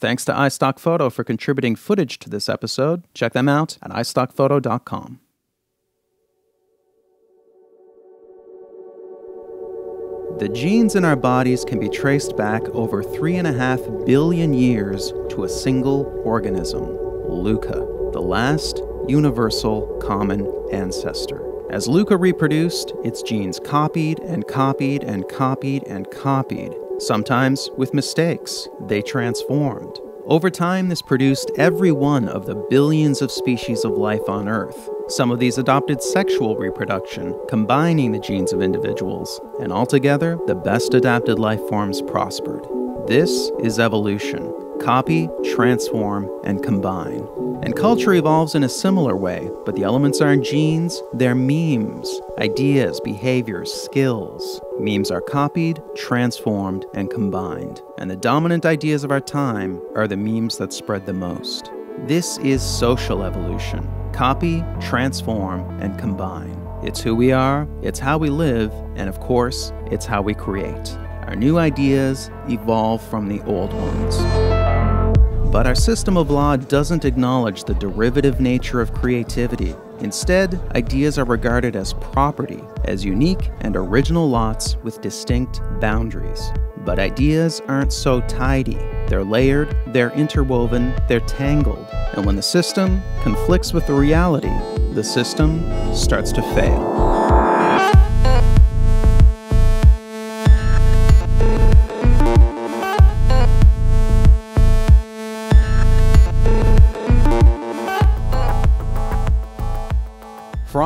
Thanks to iStock Photo for contributing footage to this episode. Check them out at iStockPhoto.com. The genes in our bodies can be traced back over three and a half billion years to a single organism, Luca, the last universal common ancestor. As Luca reproduced, its genes copied and copied and copied and copied, sometimes with mistakes. They transformed. Over time, this produced every one of the billions of species of life on Earth. Some of these adopted sexual reproduction, combining the genes of individuals, and altogether, the best adapted life forms prospered. This is evolution copy, transform, and combine. And culture evolves in a similar way, but the elements aren't genes, they're memes, ideas, behaviors, skills. Memes are copied, transformed, and combined. And the dominant ideas of our time are the memes that spread the most. This is social evolution copy, transform, and combine. It's who we are, it's how we live, and of course, it's how we create. Our new ideas evolve from the old ones. But our system of law doesn't acknowledge the derivative nature of creativity. Instead, ideas are regarded as property, as unique and original lots with distinct boundaries. But ideas aren't so tidy. They're layered, they're interwoven, they're tangled. And when the system conflicts with the reality, the system starts to fail.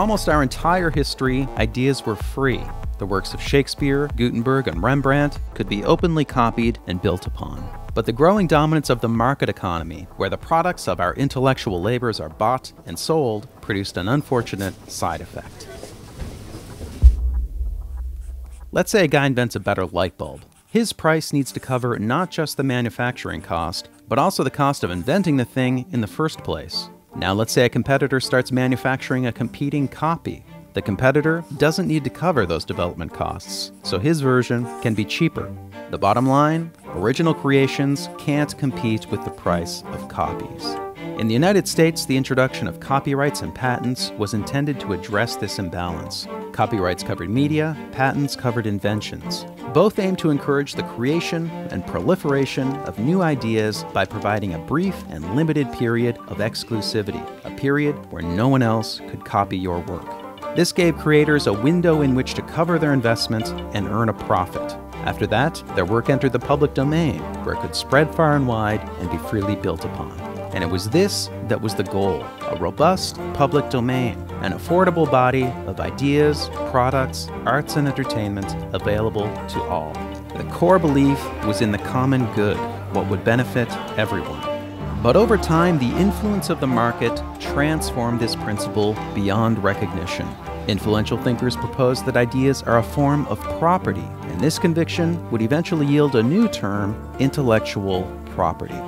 Almost our entire history, ideas were free. The works of Shakespeare, Gutenberg, and Rembrandt could be openly copied and built upon. But the growing dominance of the market economy, where the products of our intellectual labors are bought and sold, produced an unfortunate side effect. Let's say a guy invents a better light bulb. His price needs to cover not just the manufacturing cost, but also the cost of inventing the thing in the first place. Now, let's say a competitor starts manufacturing a competing copy. The competitor doesn't need to cover those development costs, so his version can be cheaper. The bottom line original creations can't compete with the price of copies. In the United States, the introduction of copyrights and patents was intended to address this imbalance. Copyrights covered media, patents covered inventions. Both aim to encourage the creation and proliferation of new ideas by providing a brief and limited period of exclusivity, a period where no one else could copy your work. This gave creators a window in which to cover their investment and earn a profit. After that, their work entered the public domain, where it could spread far and wide and be freely built upon. And it was this that was the goal a robust public domain, an affordable body of ideas, products, arts, and entertainment available to all. The core belief was in the common good, what would benefit everyone. But over time, the influence of the market transformed this principle beyond recognition. Influential thinkers proposed that ideas are a form of property, and this conviction would eventually yield a new term, intellectual property.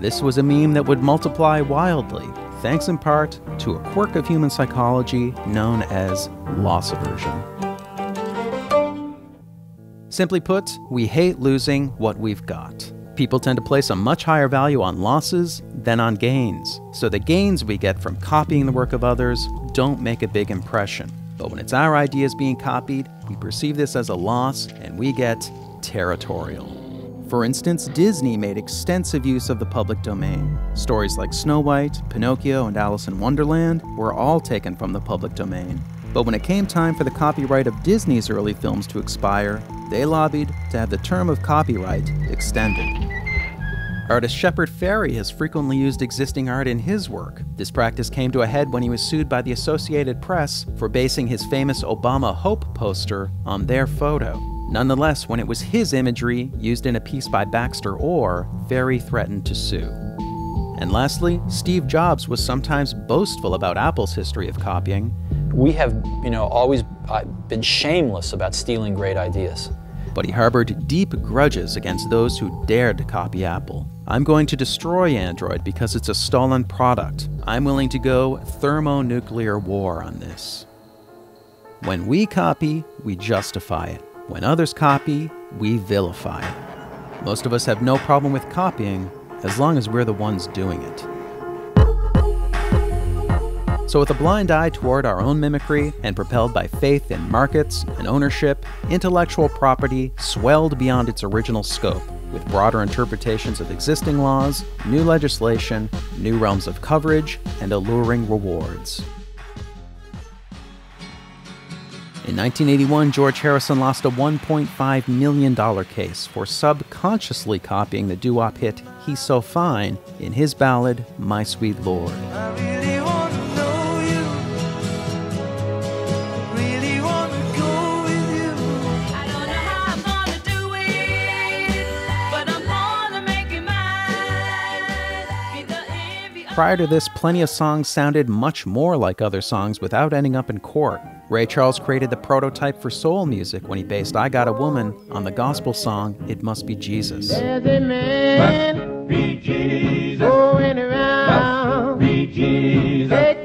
This was a meme that would multiply wildly, thanks in part to a quirk of human psychology known as loss aversion. Simply put, we hate losing what we've got. People tend to place a much higher value on losses than on gains, so the gains we get from copying the work of others don't make a big impression. But when it's our ideas being copied, we perceive this as a loss and we get territorial. For instance, Disney made extensive use of the public domain. Stories like Snow White, Pinocchio, and Alice in Wonderland were all taken from the public domain. But when it came time for the copyright of Disney's early films to expire, they lobbied to have the term of copyright extended. Artist Shepard Fairey has frequently used existing art in his work. This practice came to a head when he was sued by the Associated Press for basing his famous Obama Hope poster on their photo. Nonetheless, when it was his imagery used in a piece by Baxter Orr, Fairey threatened to sue. And lastly, Steve Jobs was sometimes boastful about Apple's history of copying. We have, you know, always uh, been shameless about stealing great ideas. But he harbored deep grudges against those who dared to copy Apple. I'm going to destroy Android because it's a stolen product. I'm willing to go thermonuclear war on this. When we copy, we justify it. When others copy, we vilify. Most of us have no problem with copying, as long as we're the ones doing it. So, with a blind eye toward our own mimicry and propelled by faith in markets and ownership, intellectual property swelled beyond its original scope with broader interpretations of existing laws, new legislation, new realms of coverage, and alluring rewards. In 1981, George Harrison lost a $1.5 million case for subconsciously copying the doo wop hit He's So Fine in his ballad, My Sweet Lord. Prior to this, plenty of songs sounded much more like other songs without ending up in court. Ray Charles created the prototype for soul music when he based I Got a Woman on the gospel song It Must Be Jesus. Be Jesus. Going around. Be Jesus.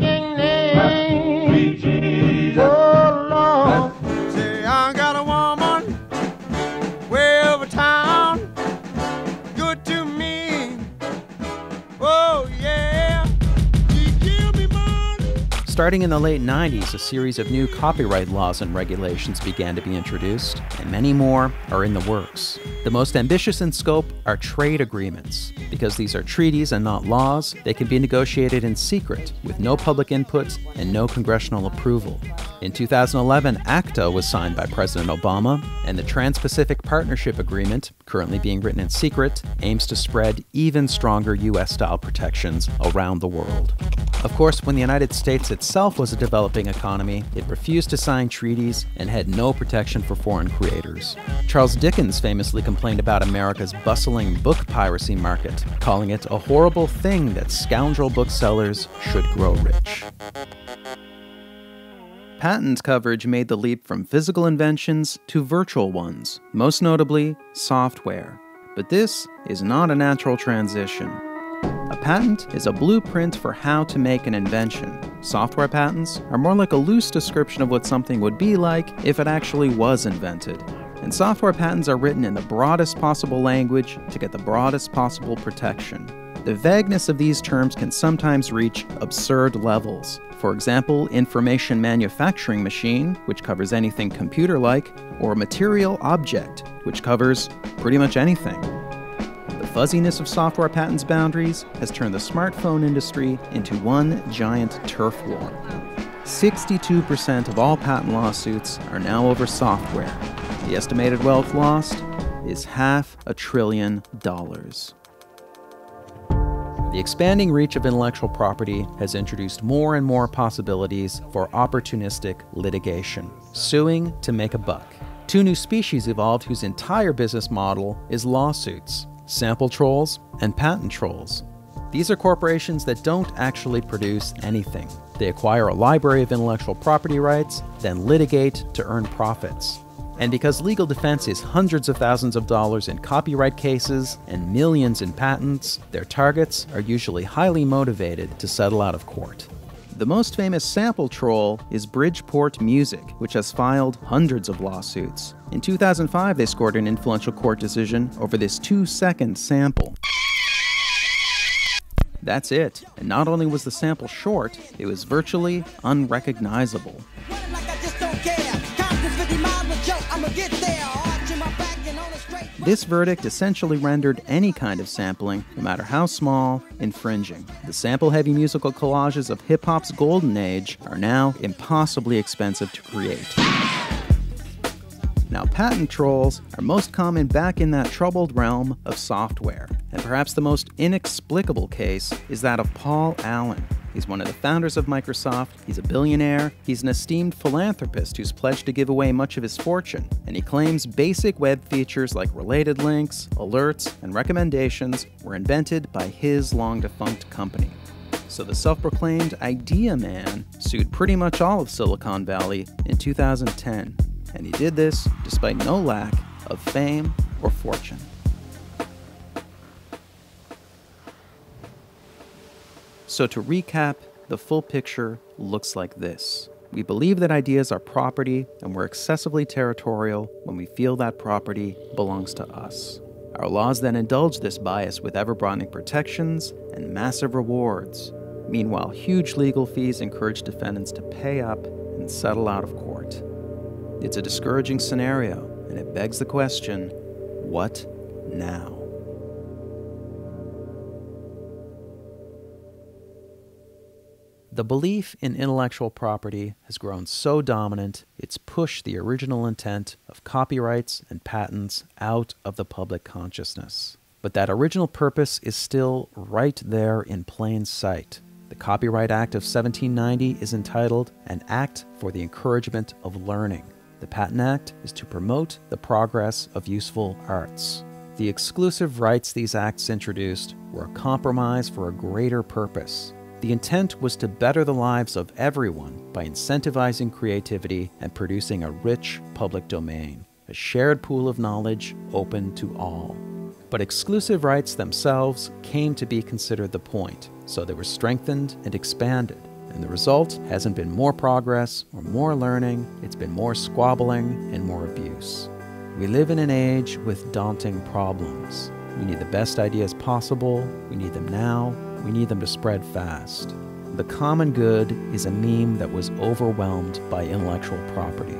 Starting in the late 90s, a series of new copyright laws and regulations began to be introduced, and many more are in the works. The most ambitious in scope are trade agreements. Because these are treaties and not laws, they can be negotiated in secret, with no public input and no congressional approval. In 2011, ACTA was signed by President Obama, and the Trans Pacific Partnership Agreement, currently being written in secret, aims to spread even stronger U.S. style protections around the world. Of course, when the United States itself was a developing economy, it refused to sign treaties and had no protection for foreign creators. Charles Dickens famously complained about America's bustling book piracy market, calling it a horrible thing that scoundrel booksellers should grow rich. Patents coverage made the leap from physical inventions to virtual ones, most notably software. But this is not a natural transition. A patent is a blueprint for how to make an invention. Software patents are more like a loose description of what something would be like if it actually was invented. And software patents are written in the broadest possible language to get the broadest possible protection. The vagueness of these terms can sometimes reach absurd levels. For example, information manufacturing machine, which covers anything computer like, or material object, which covers pretty much anything fuzziness of software patents boundaries has turned the smartphone industry into one giant turf war. 62% of all patent lawsuits are now over software. The estimated wealth lost is half a trillion dollars. The expanding reach of intellectual property has introduced more and more possibilities for opportunistic litigation, suing to make a buck. Two new species evolved whose entire business model is lawsuits sample trolls, and patent trolls. These are corporations that don't actually produce anything. They acquire a library of intellectual property rights, then litigate to earn profits. And because legal defense is hundreds of thousands of dollars in copyright cases and millions in patents, their targets are usually highly motivated to settle out of court. The most famous sample troll is Bridgeport Music, which has filed hundreds of lawsuits. In 2005, they scored an influential court decision over this two second sample. That's it. And not only was the sample short, it was virtually unrecognizable. This verdict essentially rendered any kind of sampling, no matter how small, infringing. The sample heavy musical collages of hip hop's golden age are now impossibly expensive to create. Now, patent trolls are most common back in that troubled realm of software. And perhaps the most inexplicable case is that of Paul Allen, He's one of the founders of Microsoft, he's a billionaire, he's an esteemed philanthropist who's pledged to give away much of his fortune, and he claims basic web features like related links, alerts, and recommendations were invented by his long defunct company. So the self proclaimed Idea Man sued pretty much all of Silicon Valley in 2010, and he did this despite no lack of fame or fortune. So, to recap, the full picture looks like this. We believe that ideas are property, and we're excessively territorial when we feel that property belongs to us. Our laws then indulge this bias with ever broadening protections and massive rewards. Meanwhile, huge legal fees encourage defendants to pay up and settle out of court. It's a discouraging scenario, and it begs the question what now? The belief in intellectual property has grown so dominant, it's pushed the original intent of copyrights and patents out of the public consciousness. But that original purpose is still right there in plain sight. The Copyright Act of 1790 is entitled An Act for the Encouragement of Learning. The Patent Act is to promote the progress of useful arts. The exclusive rights these acts introduced were a compromise for a greater purpose the intent was to better the lives of everyone by incentivizing creativity and producing a rich public domain, a shared pool of knowledge open to all. But exclusive rights themselves came to be considered the point, so they were strengthened and expanded. And the result hasn't been more progress or more learning, it's been more squabbling and more abuse. We live in an age with daunting problems. We need the best ideas possible, we need them now, we need them to spread fast. The common good is a meme that was overwhelmed by intellectual property.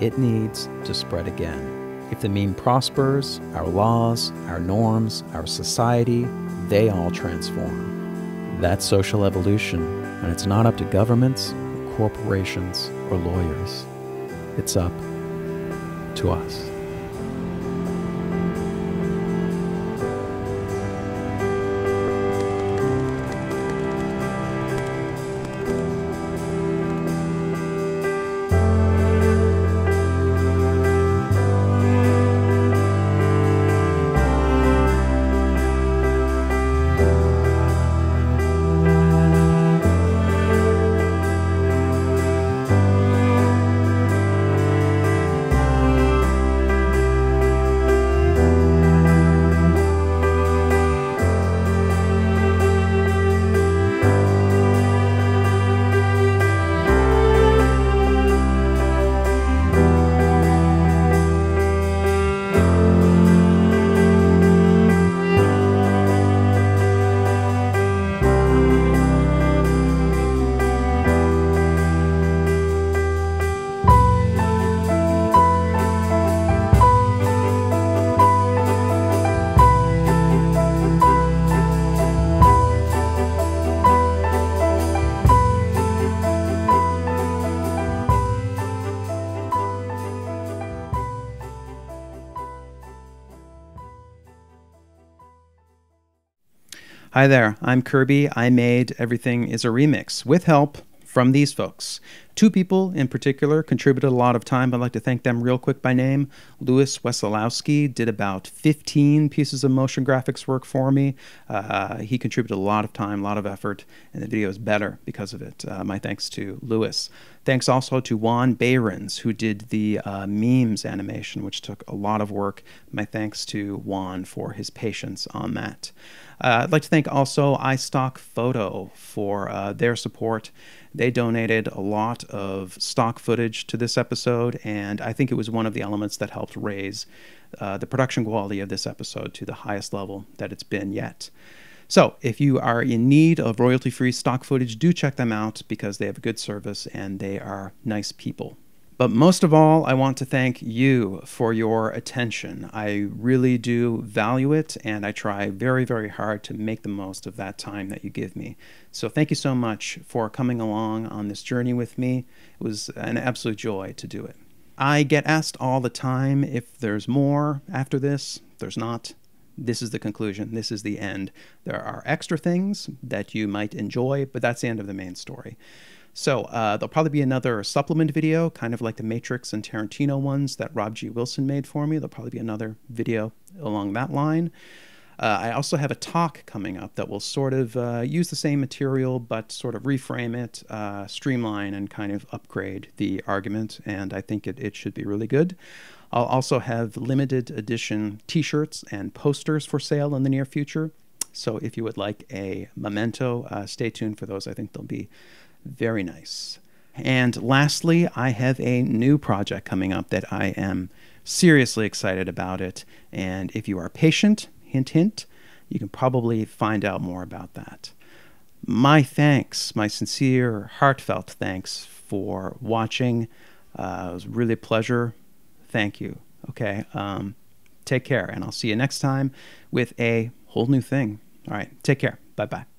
It needs to spread again. If the meme prospers, our laws, our norms, our society, they all transform. That's social evolution, and it's not up to governments, or corporations, or lawyers. It's up to us. Hi there, I'm Kirby. I made Everything is a Remix with help from these folks. Two people in particular contributed a lot of time. I'd like to thank them real quick by name. Louis Wesolowski did about 15 pieces of motion graphics work for me. Uh, he contributed a lot of time, a lot of effort, and the video is better because of it. Uh, my thanks to Louis. Thanks also to Juan Behrens, who did the uh, memes animation, which took a lot of work. My thanks to Juan for his patience on that. Uh, I'd like to thank also iStock Photo for uh, their support. They donated a lot of stock footage to this episode, and I think it was one of the elements that helped raise uh, the production quality of this episode to the highest level that it's been yet. So, if you are in need of royalty free stock footage, do check them out because they have a good service and they are nice people. But most of all, I want to thank you for your attention. I really do value it, and I try very, very hard to make the most of that time that you give me. So, thank you so much for coming along on this journey with me. It was an absolute joy to do it. I get asked all the time if there's more after this. There's not. This is the conclusion. This is the end. There are extra things that you might enjoy, but that's the end of the main story. So uh, there'll probably be another supplement video, kind of like the Matrix and Tarantino ones that Rob G. Wilson made for me. There'll probably be another video along that line. Uh, I also have a talk coming up that will sort of uh, use the same material but sort of reframe it, uh, streamline, and kind of upgrade the argument, and I think it, it should be really good. I'll also have limited edition t shirts and posters for sale in the near future. So if you would like a memento, uh, stay tuned for those. I think they'll be very nice. And lastly, I have a new project coming up that I am seriously excited about it. And if you are patient, hint, hint, you can probably find out more about that. My thanks, my sincere, heartfelt thanks for watching. Uh, it was really a pleasure. Thank you. Okay. Um, take care, and I'll see you next time with a whole new thing. All right. Take care. Bye bye.